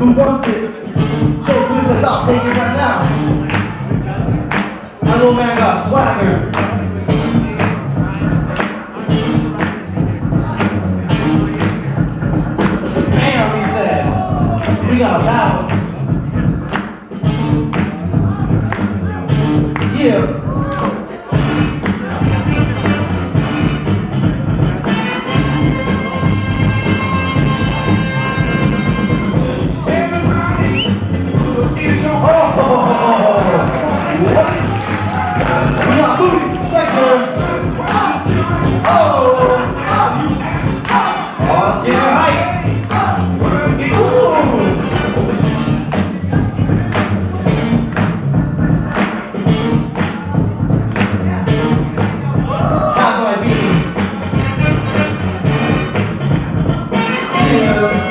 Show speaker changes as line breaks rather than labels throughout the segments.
Who wants it? J-Swift up, take it right now. My little man got swagger. Damn, he said. We got a battle. Yeah. Oh, getting hype. Ooh. Cowboy. Yeah.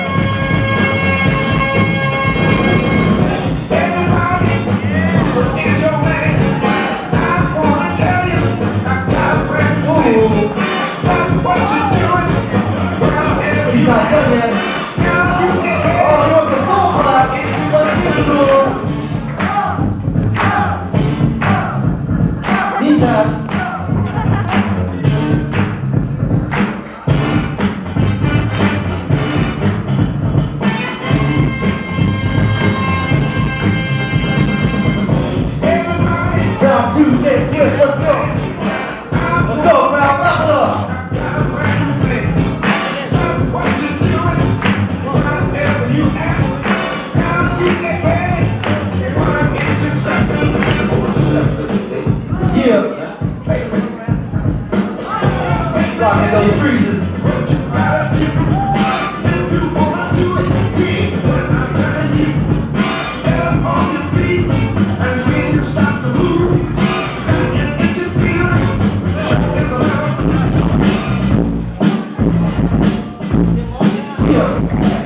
Yeah.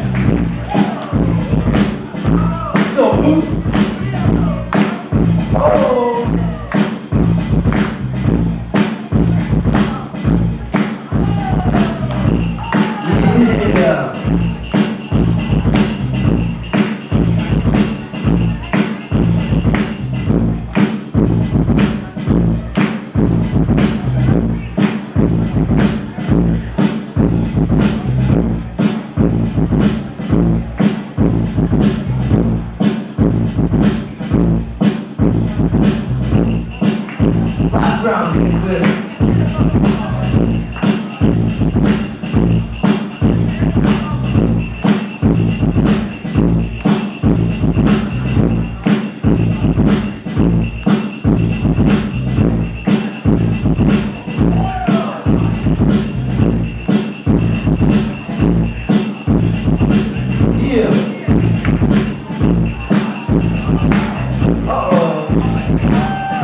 Last round, getting